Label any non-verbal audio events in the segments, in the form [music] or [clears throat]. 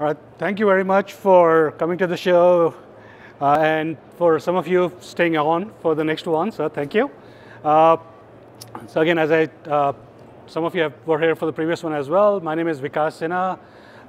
All right, thank you very much for coming to the show uh, and for some of you staying on for the next one, so thank you. Uh, so again, as I, uh, some of you have, were here for the previous one as well, my name is Vikas Sinha.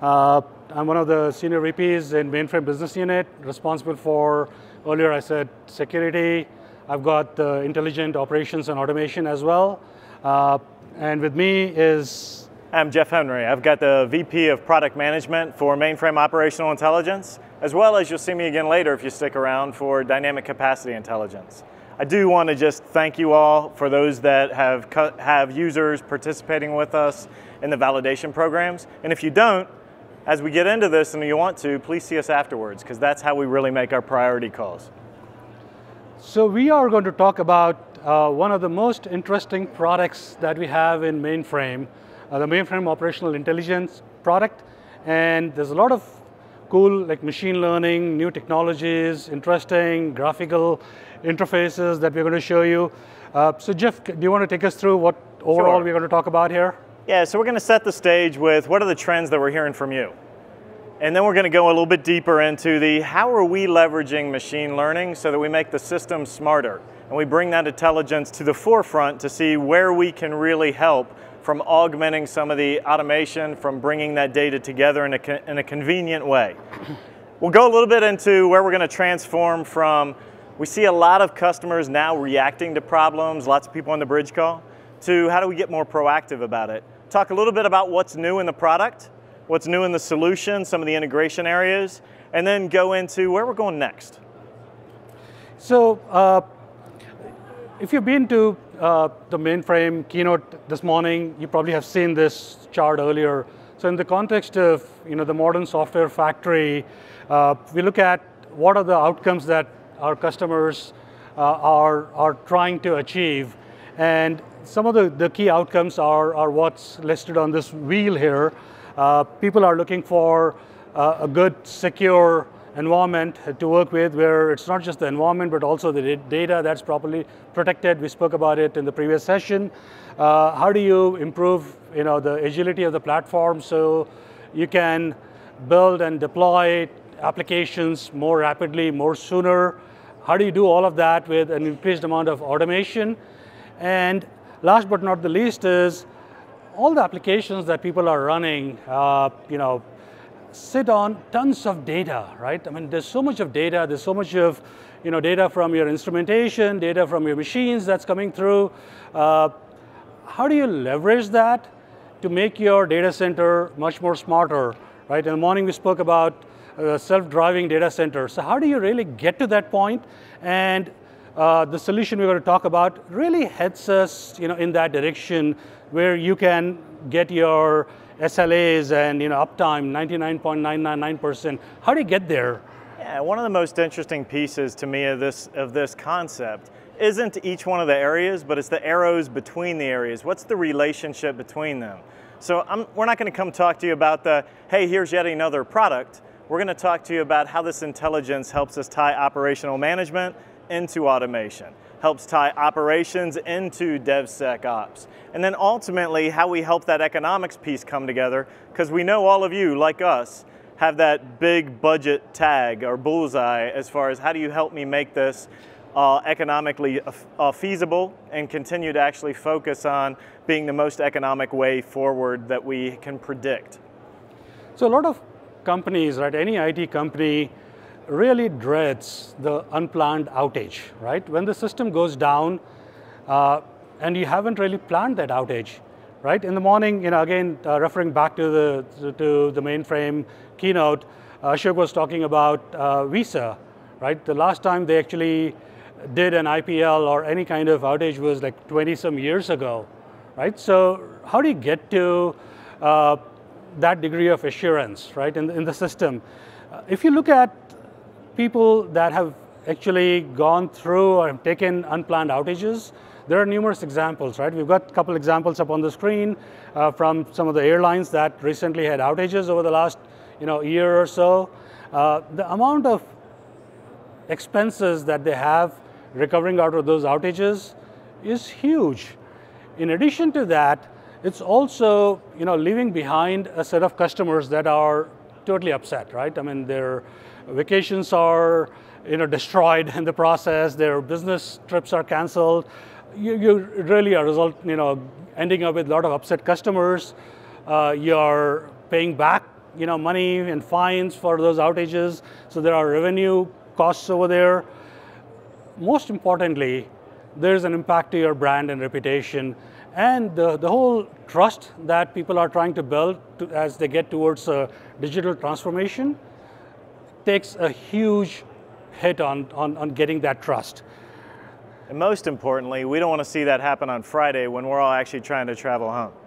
Uh, I'm one of the senior VPs in mainframe business unit, responsible for, earlier I said security. I've got uh, intelligent operations and automation as well. Uh, and with me is I'm Jeff Henry. I've got the VP of Product Management for Mainframe Operational Intelligence, as well as you'll see me again later if you stick around for Dynamic Capacity Intelligence. I do want to just thank you all for those that have, have users participating with us in the validation programs. And if you don't, as we get into this and you want to, please see us afterwards, because that's how we really make our priority calls. So we are going to talk about uh, one of the most interesting products that we have in mainframe, uh, the mainframe operational intelligence product. And there's a lot of cool like machine learning, new technologies, interesting graphical interfaces that we're going to show you. Uh, so Jeff, do you want to take us through what overall sure. we're going to talk about here? Yeah, so we're going to set the stage with what are the trends that we're hearing from you? And then we're going to go a little bit deeper into the how are we leveraging machine learning so that we make the system smarter? And we bring that intelligence to the forefront to see where we can really help from augmenting some of the automation, from bringing that data together in a, in a convenient way. [clears throat] We'll go a little bit into where we're going to transform from, we see a lot of customers now reacting to problems, lots of people on the bridge call, to how do we get more proactive about it talk a little bit about what's new in the product, what's new in the solution, some of the integration areas, and then go into where we're going next. So, uh, if you've been to uh, the mainframe keynote this morning, you probably have seen this chart earlier. So in the context of you know, the modern software factory, uh, we look at what are the outcomes that our customers uh, are, are trying to achieve. And some of the, the key outcomes are, are what's listed on this wheel here. Uh, people are looking for uh, a good, secure environment to work with where it's not just the environment but also the data that's properly protected. We spoke about it in the previous session. Uh, how do you improve you know, the agility of the platform so you can build and deploy applications more rapidly, more sooner? How do you do all of that with an increased amount of automation? And last but not the least is all the applications that people are running, uh, you know, sit on tons of data, right? I mean, there's so much of data, there's so much of, you know, data from your instrumentation, data from your machines that's coming through. Uh, how do you leverage that to make your data center much more smarter, right? In the morning we spoke about uh, self-driving data center. So how do you really get to that point? and uh, the solution we're going to talk about really heads us you know, in that direction where you can get your SLAs and you know, uptime 99.999%. How do you get there? Yeah, one of the most interesting pieces to me of this, of this concept isn't each one of the areas, but it's the arrows between the areas. What's the relationship between them? So I'm, we're not going to come talk to you about the, hey, here's yet another product. We're going to talk to you about how this intelligence helps us tie operational management into automation, helps tie operations into DevSecOps. And then ultimately, how we help that economics piece come together, because we know all of you, like us, have that big budget tag or bullseye as far as how do you help me make this uh, economically uh, feasible and continue to actually focus on being the most economic way forward that we can predict. So a lot of companies, right, any IT company really dreads the unplanned outage, right? When the system goes down uh, and you haven't really planned that outage, right? In the morning, you know, again, uh, referring back to the, to the mainframe keynote, uh, Ashok was talking about uh, Visa, right? The last time they actually did an IPL or any kind of outage was like 20 some years ago, right? So how do you get to uh, that degree of assurance, right, in, in the system? Uh, if you look at people that have actually gone through or have taken unplanned outages. There are numerous examples, right? We've got a couple examples up on the screen uh, from some of the airlines that recently had outages over the last you know, year or so. Uh, the amount of expenses that they have recovering out of those outages is huge. In addition to that, it's also you know, leaving behind a set of customers that are totally upset, right? I mean, their vacations are you know, destroyed in the process, their business trips are canceled. You, you really are result, you know, ending up with a lot of upset customers. Uh, you're paying back you know, money and fines for those outages, so there are revenue costs over there. Most importantly, there's an impact to your brand and reputation, and the, the whole trust that people are trying to build to, as they get towards a digital transformation takes a huge hit on, on, on getting that trust. And most importantly, we don't want to see that happen on Friday when we're all actually trying to travel home. [laughs]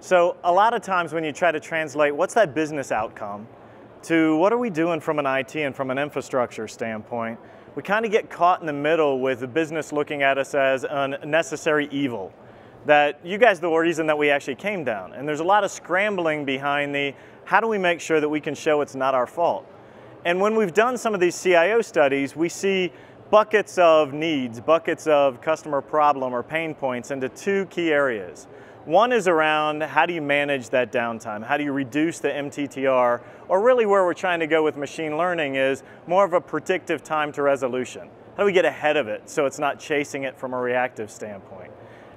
So a lot of times when you try to translate what's that business outcome to what are we doing from an IT and from an infrastructure standpoint, we kind of get caught in the middle with the business looking at us as a necessary evil. That you guys are the reason that we actually came down. And there's a lot of scrambling behind the how do we make sure that we can show it's not our fault. And when we've done some of these CIO studies, we see buckets of needs, buckets of customer problem or pain points into two key areas. One is around how do you manage that downtime? How do you reduce the MTTR? Or really where we're trying to go with machine learning is more of a predictive time to resolution. How do we get ahead of it so it's not chasing it from a reactive standpoint?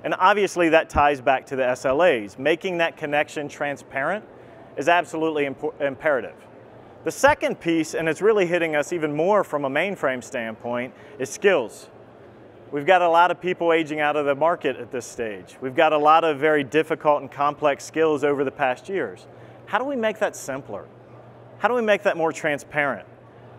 And obviously that ties back to the SLAs. Making that connection transparent is absolutely imperative. The second piece, and it's really hitting us even more from a mainframe standpoint, is skills. We've got a lot of people aging out of the market at this stage. We've got a lot of very difficult and complex skills over the past years. How do we make that simpler? How do we make that more transparent?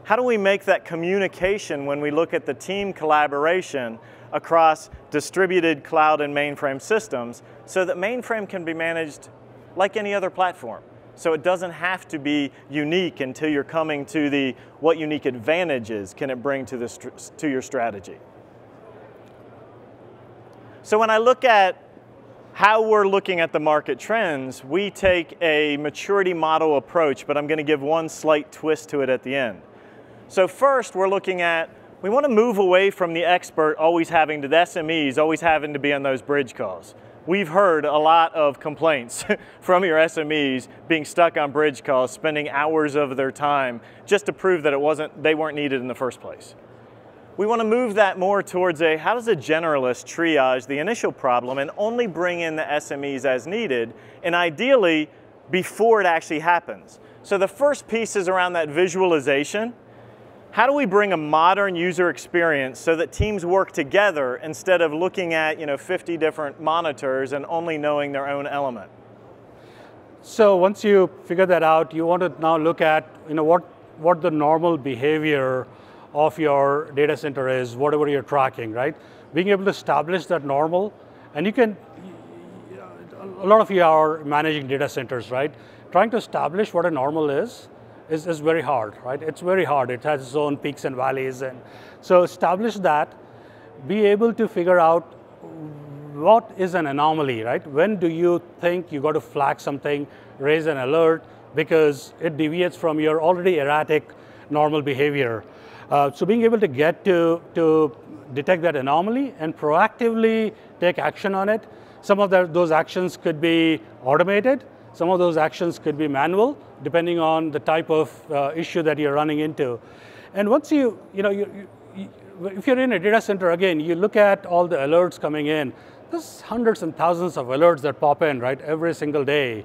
How do we make that communication when we look at the team collaboration across distributed cloud and mainframe systems so that mainframe can be managed like any other platform? So it doesn't have to be unique until you're coming to the what unique advantages can it bring to, this, to your strategy. So when I look at how we're looking at the market trends, we take a maturity model approach, but I'm going to give one slight twist to it at the end. So first, we're looking at, we want to move away from the expert always having to, the SMEs always having to be on those bridge calls. We've heard a lot of complaints [laughs] from your SMEs being stuck on bridge calls, spending hours of their time just to prove that it wasn't, they weren't needed in the first place. We want to move that more towards a how does a generalist triage the initial problem and only bring in the SMEs as needed, and ideally before it actually happens. So the first piece is around that visualization. How do we bring a modern user experience so that teams work together instead of looking at you know 50 different monitors and only knowing their own element? So once you figure that out, you want to now look at you know what what the normal behavior of your data center is, whatever you're tracking, right? Being able to establish that normal, and you can, a lot of you are managing data centers, right? Trying to establish what a normal is, is, is very hard, right? It's very hard. It has its own peaks and valleys. And so establish that, be able to figure out what is an anomaly, right? When do you think you got to flag something, raise an alert, because it deviates from your already erratic normal behavior. Uh, so being able to get to, to detect that anomaly and proactively take action on it. Some of the, those actions could be automated. Some of those actions could be manual, depending on the type of uh, issue that you're running into. And once you, you know, you, you, if you're in a data center, again, you look at all the alerts coming in. There's hundreds and thousands of alerts that pop in, right, every single day.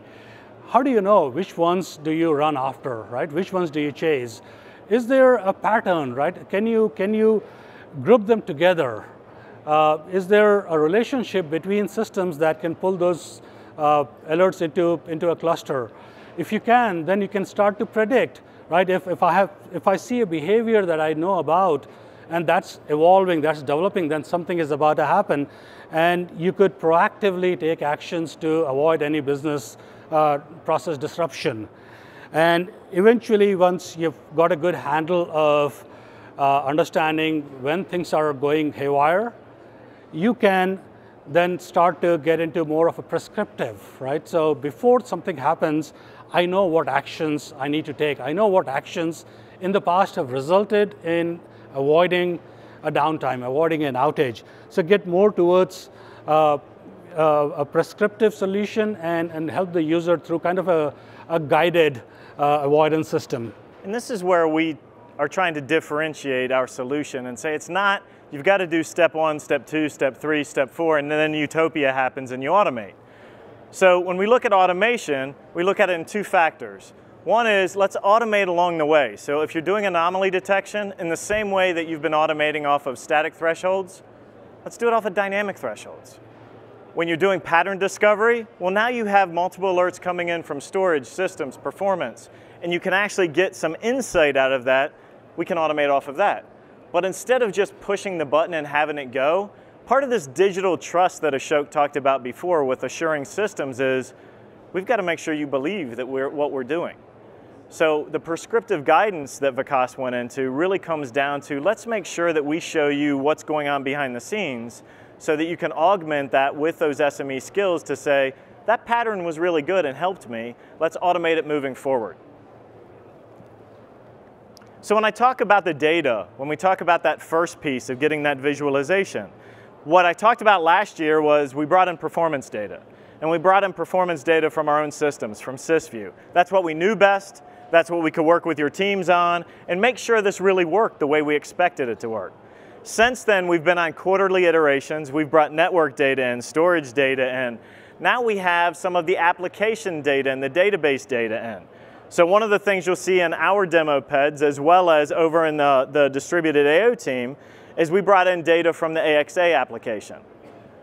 How do you know which ones do you run after, right? Which ones do you chase? is there a pattern, right? Can you, can you group them together? Uh, is there a relationship between systems that can pull those alerts into, into a cluster? If you can, then you can start to predict, right? If, if, I have, if I see a behavior that I know about, and that's evolving, that's developing, then something is about to happen. And you could proactively take actions to avoid any business uh, process disruption. And eventually, once you've got a good handle of uh, understanding when things are going haywire, you can then start to get into more of a prescriptive, right? So before something happens, I know what actions I need to take. I know what actions in the past have resulted in avoiding a downtime, avoiding an outage. So get more towards uh, uh, a prescriptive solution and, and help the user through kind of a a guided uh, avoidance system. And this is where we are trying to differentiate our solution and say it's not, you've got to do step one, step two, step three, step four, and then utopia happens and you automate. So when we look at automation, we look at it in two factors. One is let's automate along the way. So if you're doing anomaly detection in the same way that you've been automating off of static thresholds, let's do it off of dynamic thresholds. When you're doing pattern discovery, well now you have multiple alerts coming in from storage, systems, performance, and you can actually get some insight out of that. We can automate off of that. But instead of just pushing the button and having it go, part of this digital trust that Ashok talked about before with assuring systems is we've got to make sure you believe that we're what we're doing. So the prescriptive guidance that Vikas went into really comes down to let's make sure that we show you what's going on behind the scenes so that you can augment that with those SME skills to say, that pattern was really good and helped me, let's automate it moving forward. So when I talk about the data, when we talk about that first piece of getting that visualization, what I talked about last year was we brought in performance data. And we brought in performance data from our own systems, from SysView. That's what we knew best, that's what we could work with your teams on and make sure this really worked the way we expected it to work. Since then, we've been on quarterly iterations. We've brought network data in, storage data in. Now we have some of the application data and the database data in. So one of the things you'll see in our demo PEDs, as well as over in the, the distributed AO team, is we brought in data from the AXA application.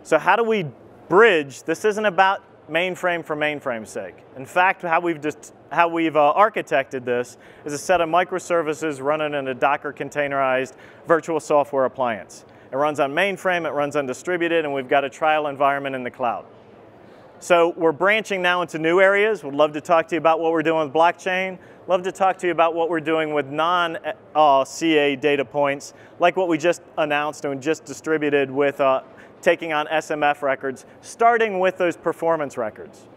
So how do we bridge? This isn't about mainframe for mainframe's sake. In fact, how we've just how we've uh, architected this is a set of microservices running in a Docker containerized virtual software appliance. It runs on mainframe, it runs on distributed, and we've got a trial environment in the cloud. So we're branching now into new areas. We'd love to talk to you about what we're doing with blockchain. Love to talk to you about what we're doing with non-CA uh, data points, like what we just announced and just distributed with uh, taking on SMF records, starting with those performance records.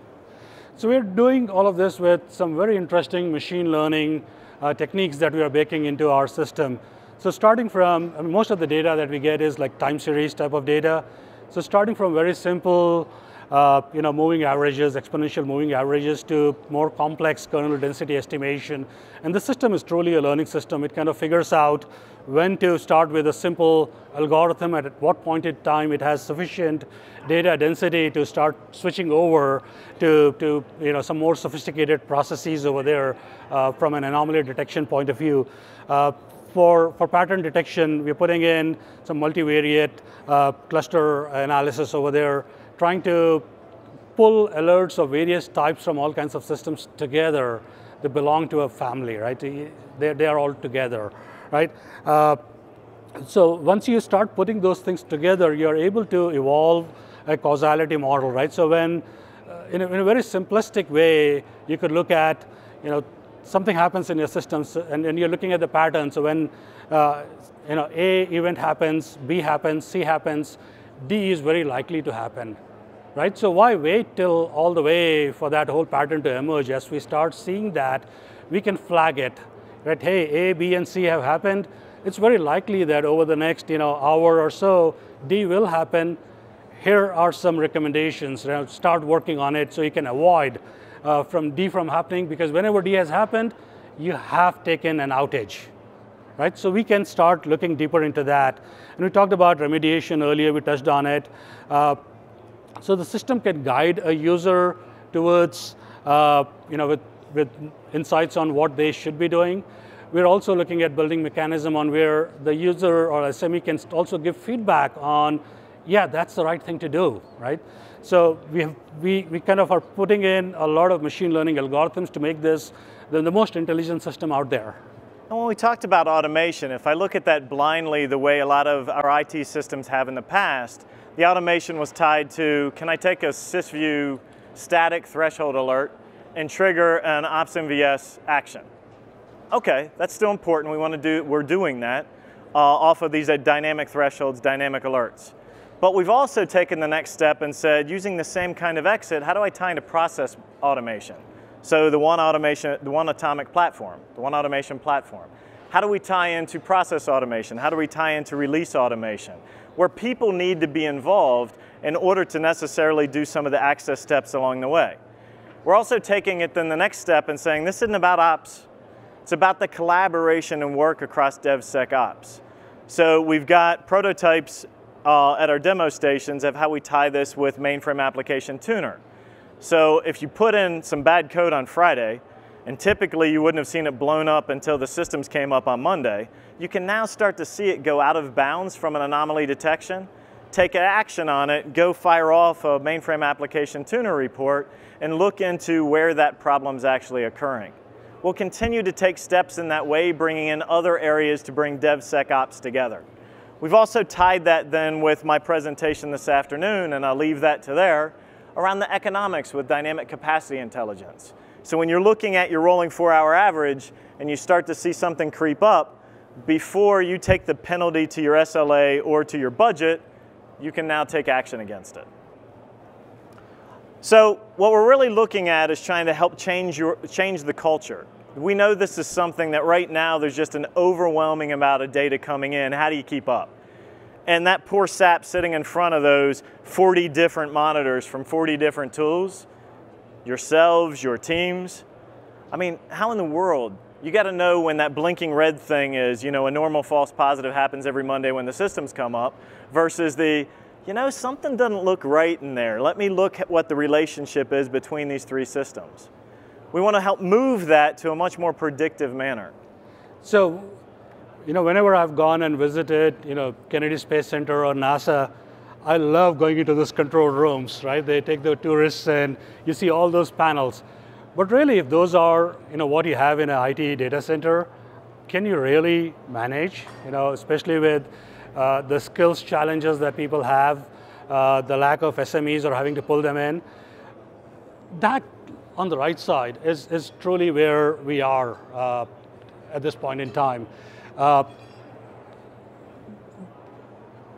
So we're doing all of this with some very interesting machine learning uh, techniques that we are baking into our system. So starting from, I mean, most of the data that we get is like time series type of data. So starting from very simple uh, you know, moving averages, exponential moving averages to more complex kernel density estimation. And the system is truly a learning system. It kind of figures out when to start with a simple algorithm, at what point in time it has sufficient data density to start switching over to, to you know, some more sophisticated processes over there uh, from an anomaly detection point of view. Uh, for, for pattern detection, we're putting in some multivariate uh, cluster analysis over there trying to pull alerts of various types from all kinds of systems together that belong to a family, right? They're, they're all together, right? Uh, so once you start putting those things together, you're able to evolve a causality model, right? So when, uh, in, a, in, a, very simplistic way, you could look at, you know, something happens in your systems and, and you're looking at the pattern. So when, uh, you know, A event happens, B happens, C happens, D is very likely to happen, right? So why wait till all the way for that whole pattern to emerge? As we start seeing that, we can flag it, right? Hey, A, B, and C have happened. It's very likely that over the next you know, hour or so, D will happen. Here are some recommendations. You know, start working on it so you can avoid uh, from D from happening because whenever D has happened, you have taken an outage right? So we can start looking deeper into that. And we talked about remediation earlier, we touched on it. Uh, so the system can guide a user towards, uh, you know, with, with insights on what they should be doing. We're also looking at building mechanism on where the user or SME can also give feedback on, yeah, that's the right thing to do, right? So we, have, we, we kind of are putting in a lot of machine learning algorithms to make this the, the most intelligent system out there. When we talked about automation, if I look at that blindly the way a lot of our IT systems have in the past, the automation was tied to, can I take a SysView static threshold alert and trigger an OpsMVS action? Okay, that's still important. We want to do, we're doing that uh, off of these dynamic thresholds, dynamic alerts. But we've also taken the next step and said, using the same kind of exit, how do I tie into process automation? So the one automation, the one Automic platform, the one automation platform. How do we tie into process automation? How do we tie into release automation? Where people need to be involved in order to necessarily do some of the access steps along the way. We're also taking it then the next step and saying this isn't about ops. It's about the collaboration and work across DevSecOps. So we've got prototypes uh, at our demo stations of how we tie this with mainframe application tuner. So if you put in some bad code on Friday, and typically you wouldn't have seen it blown up until the systems came up on Monday, you can now start to see it go out of bounds from an anomaly detection, take action on it, go fire off a mainframe application tuner report, and look into where that problem's actually occurring. We'll continue to take steps in that way, bringing in other areas to bring DevSecOps together. We've also tied that then with my presentation this afternoon, and I'll leave that to there, around the economics with dynamic capacity intelligence. So when you're looking at your rolling four hour average and you start to see something creep up, before you take the penalty to your SLA or to your budget, you can now take action against it. So what we're really looking at is trying to help change, your, change the culture. We know this is something that right now there's just an overwhelming amount of data coming in. How do you keep up? And that poor SAP sitting in front of those 40 different monitors from 40 different tools, yourselves, your teams. I mean, how in the world? You got to know when that blinking red thing is, you know, a normal false positive happens every Monday when the systems come up, versus the, you know, something doesn't look right in there. Let me look at what the relationship is between these three systems. We want to help move that to a much more predictive manner. So, you know, whenever I've gone and visited, you know, Kennedy Space Center or NASA, I love going into those control rooms, right? They take the tourists and you see all those panels. But really, if those are, you know, what you have in an IT data center, can you really manage, you know, especially with uh, the skills challenges that people have, uh, the lack of SMEs or having to pull them in. That on the right side is, is truly where we are uh, at this point in time. Uh,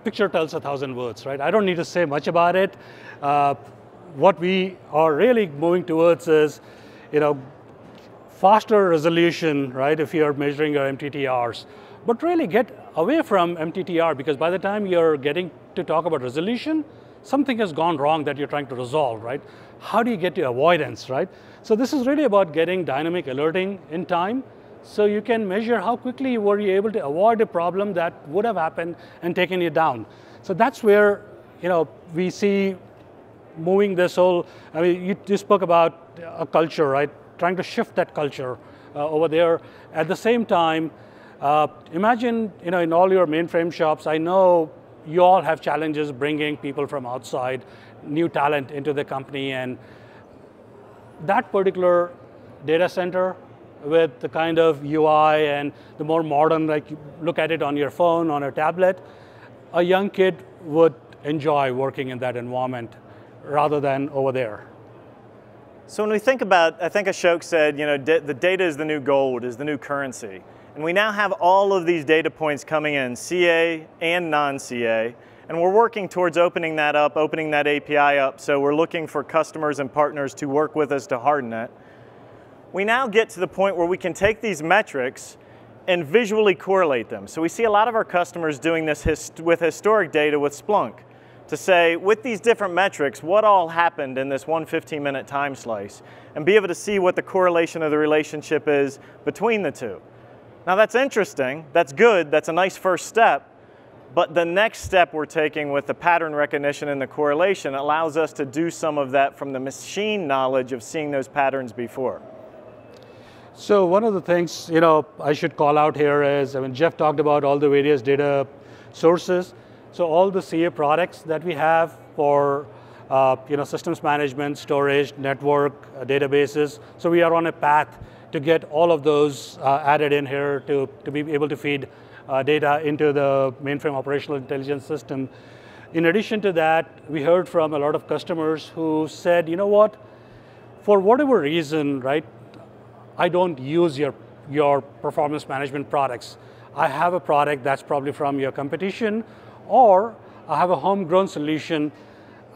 picture tells a thousand words, right? I don't need to say much about it. Uh, what we are really moving towards is, you know, faster resolution, right, if you're measuring your MTTRs. But really get away from MTTR because by the time you're getting to talk about resolution, something has gone wrong that you're trying to resolve, right? How do you get to avoidance, right? So this is really about getting dynamic alerting in time so you can measure how quickly you were you able to avoid a problem that would have happened and taken you down. So that's where you know we see moving this whole, I mean, you, you spoke about a culture, right? Trying to shift that culture uh, over there. At the same time, uh, imagine, you know, in all your mainframe shops, I know you all have challenges bringing people from outside, new talent into the company, and that particular data center with the kind of UI and the more modern, like look at it on your phone, on a tablet, a young kid would enjoy working in that environment rather than over there. So when we think about, I think Ashok said, you know, the data is the new gold, is the new currency. And we now have all of these data points coming in, CA and non-CA, and we're working towards opening that up, opening that API up, so we're looking for customers and partners to work with us to harden it. We now get to the point where we can take these metrics and visually correlate them. So we see a lot of our customers doing this hist with historic data with Splunk to say, with these different metrics, what all happened in this one 15 minute time slice, and be able to see what the correlation of the relationship is between the two. Now that's interesting, that's good, that's a nice first step, but the next step we're taking with the pattern recognition and the correlation allows us to do some of that from the machine knowledge of seeing those patterns before. So one of the things you know I should call out here is, I mean, Jeff talked about all the various data sources. So all the CA products that we have for uh, you know, systems management, storage, network, uh, databases. So we are on a path to get all of those uh, added in here to, to be able to feed uh, data into the mainframe operational intelligence system. In addition to that, we heard from a lot of customers who said, you know what, for whatever reason, right, I don't use your, your performance management products. I have a product that's probably from your competition, or I have a homegrown solution.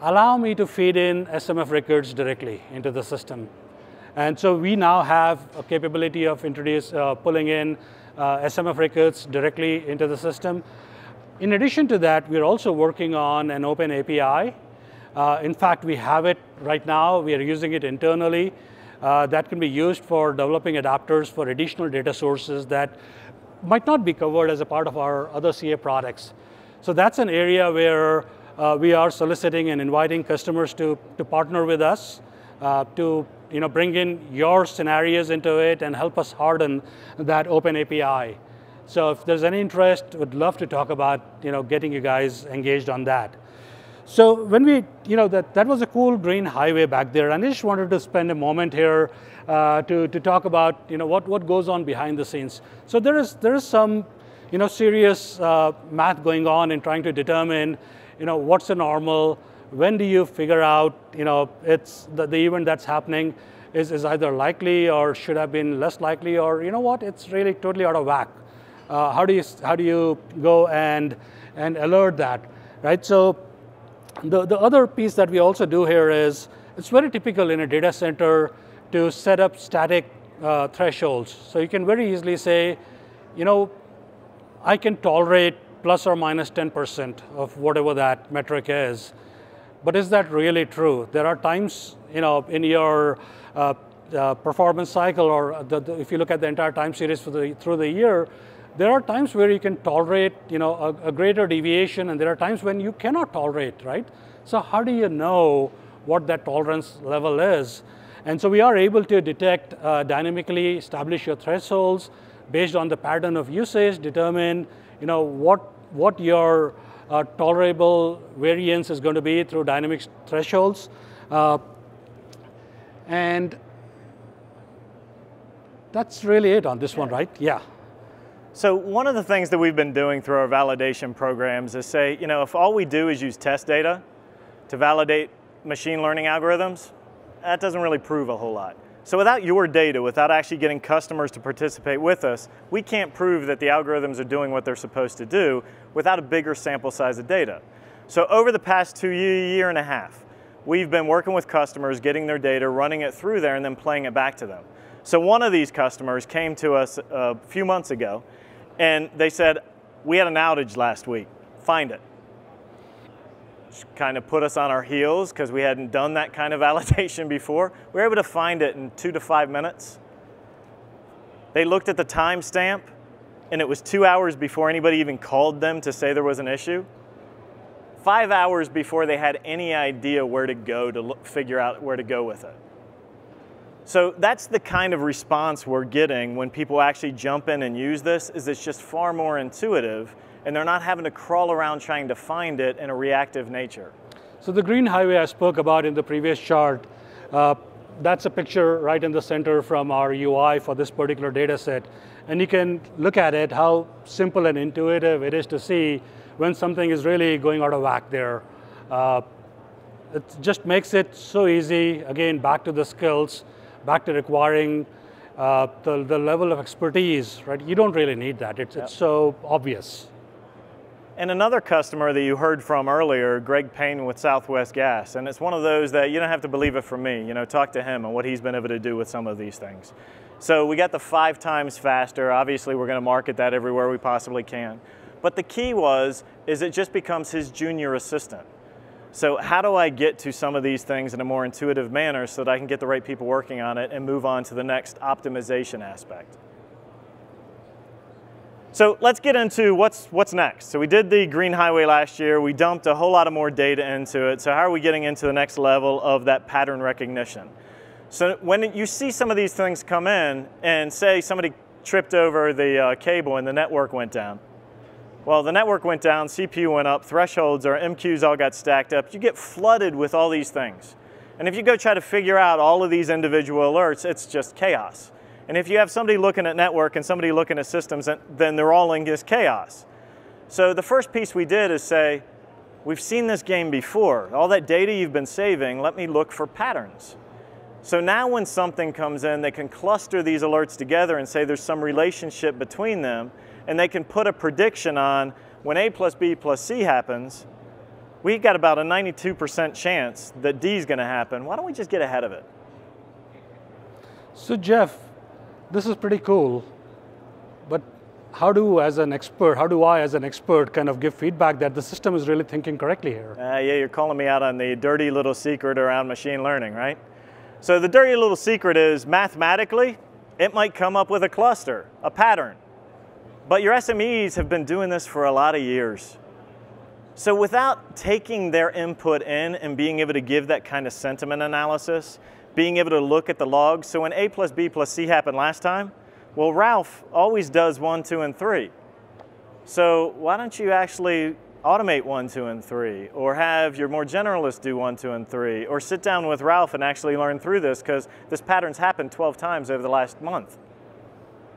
Allow me to feed in SMF records directly into the system. And so we now have a capability of introduce, uh, pulling in uh, SMF records directly into the system. In addition to that, we're also working on an open API Uh, in fact, we have it right now. We are using it internally. Uh, that can be used for developing adapters for additional data sources that might not be covered as a part of our other CA products. So that's an area where uh, we are soliciting and inviting customers to, to partner with us uh, to you know, bring in your scenarios into it and help us harden that open API. So if there's any interest, would love to talk about you know, getting you guys engaged on that. So when we, you know, that, that was a cool green highway back there, and I just wanted to spend a moment here uh, to, to talk about, you know, what, what goes on behind the scenes. So there is, there is some, you know, serious uh, math going on in trying to determine, you know, what's the normal, when do you figure out, you know, it's the, the event that's happening is, is either likely or should have been less likely or, you know what, it's really totally out of whack. Uh, how do you, how do you go and, and alert that, right? So the, the other piece that we also do here is, it's very typical in a data center to set up static uh, thresholds. So you can very easily say, you know, I can tolerate plus or minus 10% of whatever that metric is. But is that really true? There are times, you know, in your uh, uh, performance cycle, or the, the, if you look at the entire time series for the, through the year, there are times where you can tolerate you know, a, a, greater deviation, and there are times when you cannot tolerate, right? So how do you know what that tolerance level is? And so we are able to detect, uh, dynamically establish your thresholds based on the pattern of usage, determine you know, what, what your uh, tolerable variance is going to be through dynamic thresholds. Uh, and that's really it on this one, right? Yeah. So one of the things that we've been doing through our validation programs is say, you know, if all we do is use test data to validate machine learning algorithms, that doesn't really prove a whole lot. So without your data, without actually getting customers to participate with us, we can't prove that the algorithms are doing what they're supposed to do without a bigger sample size of data. So over the past two year, year and a half, we've been working with customers, getting their data, running it through there, and then playing it back to them. So one of these customers came to us a few months ago and they said, we had an outage last week, find it. Just kind of put us on our heels because we hadn't done that kind of [laughs] validation before. We were able to find it in two to five minutes. They looked at the timestamp and it was two hours before anybody even called them to say there was an issue. Five hours before they had any idea where to go to look, figure out where to go with it. So that's the kind of response we're getting when people actually jump in and use this is it's just far more intuitive and they're not having to crawl around trying to find it in a reactive nature. So the green highway I spoke about in the previous chart, uh, that's a picture right in the center from our UI for this particular data set. And you can look at it, how simple and intuitive it is to see when something is really going out of whack there. Uh, it just makes it so easy, again, back to the skills back to requiring uh, the, the level of expertise, right? You don't really need that. It's, yep. it's so obvious. And another customer that you heard from earlier, Greg Payne with Southwest Gas, and it's one of those that you don't have to believe it from me. You know, talk to him and what he's been able to do with some of these things. So we got the five times faster. Obviously, we're going to market that everywhere we possibly can. But the key was, is it just becomes his junior assistant. So how do I get to some of these things in a more intuitive manner so that I can get the right people working on it and move on to the next optimization aspect? So let's get into what's, what's next. So we did the Green Highway last year. We dumped a whole lot of more data into it. So how are we getting into the next level of that pattern recognition? So when you see some of these things come in and say somebody tripped over the uh, cable and the network went down, well, the network went down, CPU went up, thresholds or MQs all got stacked up. You get flooded with all these things. And if you go try to figure out all of these individual alerts, it's just chaos. And if you have somebody looking at network and somebody looking at systems, then they're all in this chaos. So the first piece we did is say, we've seen this game before. All that data you've been saving, let me look for patterns. So now when something comes in, they can cluster these alerts together and say there's some relationship between them and they can put a prediction on when A plus B plus C happens, We've got about a 92% chance that D is going to happen. Why don't we just get ahead of it? So Jeff, this is pretty cool, but how do, as an expert, how do I, as an expert, kind of give feedback that the system is really thinking correctly here? Uh, yeah, you're calling me out on the dirty little secret around machine learning, right? So the dirty little secret is mathematically, it might come up with a cluster, a pattern. But your SMEs have been doing this for a lot of years. So without taking their input in and being able to give that kind of sentiment analysis, being able to look at the logs, so when A plus B plus C happened last time, well, Ralph always does one, two, and three. So why don't you actually automate one, two, and three, or have your more generalist do one, two, and three, or sit down with Ralph and actually learn through this because this pattern's happened 12 times over the last month.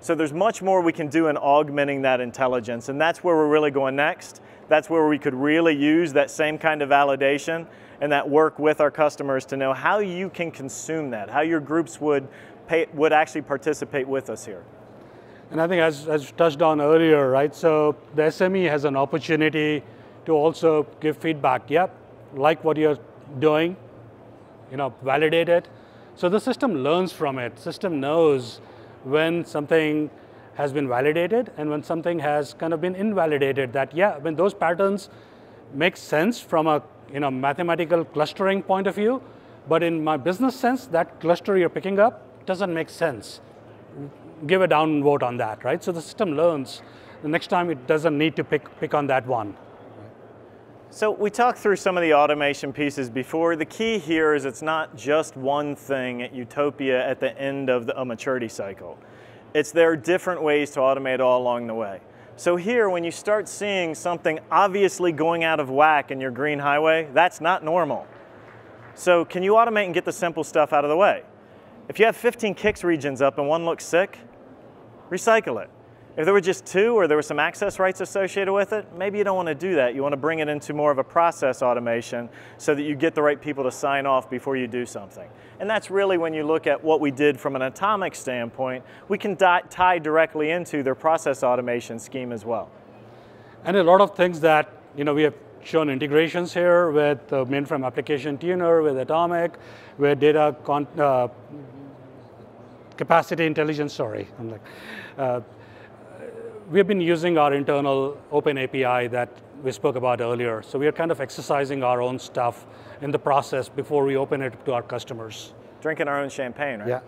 So there's much more we can do in augmenting that intelligence, and that's where we're really going next. That's where we could really use that same kind of validation and that work with our customers to know how you can consume that, how your groups would, pay, would actually participate with us here. And I think as, as touched on earlier, right, so the SME has an opportunity to also give feedback. Yep, like what you're doing, you know, validate it. So the system learns from it. System knows when something has been validated and when something has kind of been invalidated that yeah, when those patterns make sense from a you know, mathematical clustering point of view, but in my business sense, that cluster you're picking up doesn't make sense. Give a down vote on that, right? So the system learns. The next time it doesn't need to pick, pick on that one. So we talked through some of the automation pieces before. The key here is it's not just one thing at Utopia at the end of the, a maturity cycle. It's there are different ways to automate all along the way. So here, when you start seeing something obviously going out of whack in your green highway, that's not normal. So can you automate and get the simple stuff out of the way? If you have 15 CICS regions up and one looks sick, recycle it. If there were just two or there were some access rights associated with it, maybe you don't want to do that. You want to bring it into more of a process automation so that you get the right people to sign off before you do something. And that's really when you look at what we did from an Automic standpoint, we can tie directly into their process automation scheme as well. And a lot of things that, you know, we have shown integrations here with the mainframe application tuner, with Automic, with data uh, capacity intelligence, sorry. I'm like, uh, we've been using our internal open API that we spoke about earlier. So we are kind of exercising our own stuff in the process before we open it to our customers. Drinking our own champagne, right?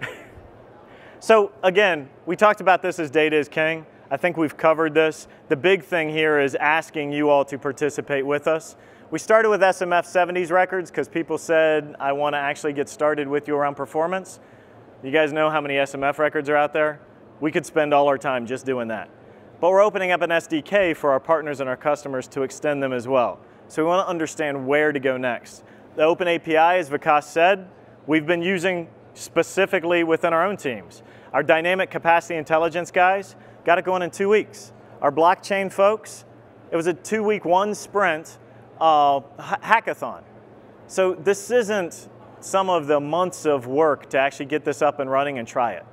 Yeah. [laughs] so again, we talked about this as data is king. I think we've covered this. The big thing here is asking you all to participate with us. We started with SMF 70s records because people said, I want to actually get started with you around performance. You guys know how many SMF records are out there? We could spend all our time just doing that. But we're opening up an SDK for our partners and our customers to extend them as well. So we want to understand where to go next. The open API, as Vikas said, we've been using specifically within our own teams. Our dynamic capacity intelligence guys got it going in two weeks. Our blockchain folks, it was a two week, one sprint uh, hackathon. So this isn't some of the months of work to actually get this up and running and try it.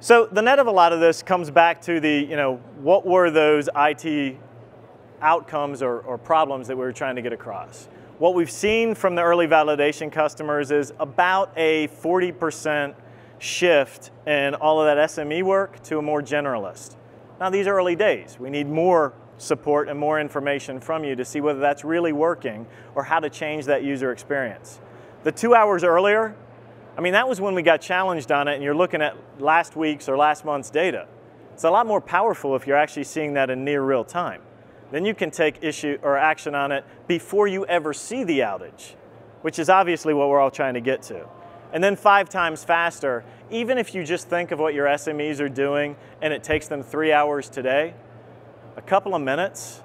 So the net of a lot of this comes back to the, you know, what were those IT outcomes or, or problems that we were trying to get across? What we've seen from the early validation customers is about a 40% shift in all of that SME work to a more generalist. Now these are early days. We need more support and more information from you to see whether that's really working or how to change that user experience. The two hours earlier, I mean, that was when we got challenged on it and you're looking at last week's or last month's data. It's a lot more powerful if you're actually seeing that in near real time. Then you can take issue or action on it before you ever see the outage, which is obviously what we're all trying to get to. And then five times faster, even if you just think of what your SMEs are doing and it takes them three hours today, a couple of minutes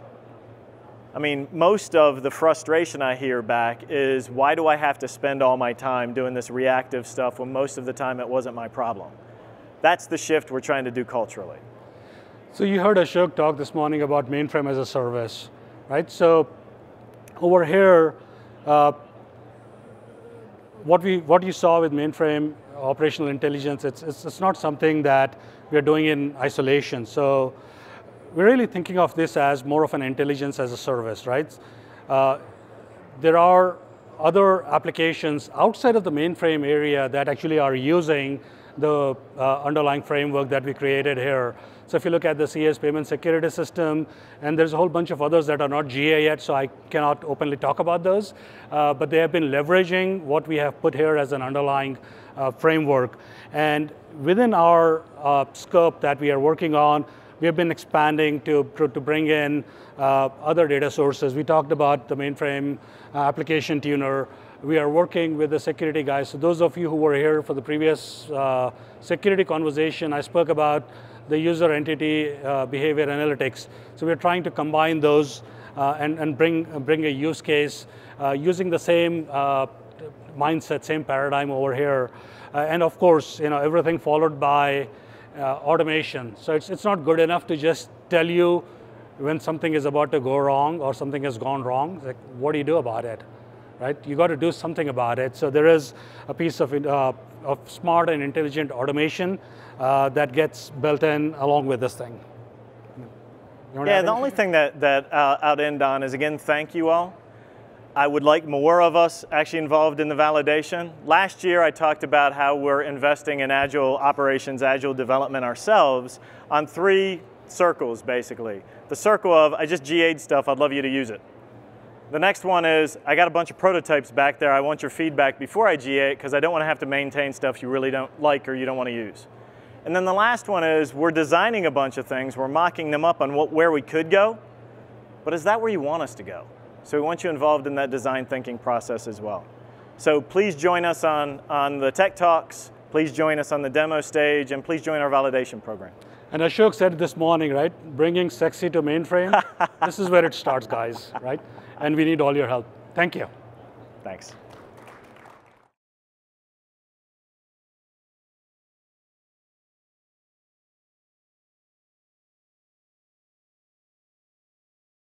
I mean, most of the frustration I hear back is why do I have to spend all my time doing this reactive stuff when most of the time it wasn't my problem? That's the shift we're trying to do culturally. So you heard Ashok talk this morning about mainframe as a service, right? So over here, uh, what we what you saw with mainframe operational intelligence, it's, it's, it's not something that we are doing in isolation. So we're really thinking of this as more of an intelligence as a service, right? Uh, there are other applications outside of the mainframe area that actually are using the uh, underlying framework that we created here. So if you look at the CS payment security system, and there's a whole bunch of others that are not GA yet, so I cannot openly talk about those, uh, but they have been leveraging what we have put here as an underlying uh, framework. And within our uh, scope that we are working on, we have been expanding to, to, bring in uh, other data sources. We talked about the mainframe uh, application tuner. We are working with the security guys. So those of you who were here for the previous uh, security conversation, I spoke about the user entity uh, behavior analytics. So we're trying to combine those uh, and, and bring, bring a use case uh, using the same mindset, same paradigm over here. and of course, you know, everything followed by uh, automation. So it's, it's not good enough to just tell you when something is about to go wrong or something has gone wrong. Like, what do you do about it? Right? You got to do something about it. So there is a piece of, uh, of smart and intelligent automation uh, that gets built in along with this thing. Yeah, the only thing that, that uh, I'll end on is again, thank you all. I would like more of us actually involved in the validation. Last year I talked about how we're investing in agile operations, agile development ourselves on three circles basically. The circle of I just GA'd stuff, I'd love you to use it. The next one is I got a bunch of prototypes back there, I want your feedback before I GA it because I don't want to have to maintain stuff you really don't like or you don't want to use. And then the last one is we're designing a bunch of things, we're mocking them up on what, where we could go, but is that where you want us to go? So we want you involved in that design thinking process as well. So please join us on, on the Tech Talks, please join us on the demo stage, and please join our validation program. And Ashok said this morning, right, bringing sexy to mainframe, [laughs] this is where it starts, guys, right? And we need all your help. Thank you. Thanks.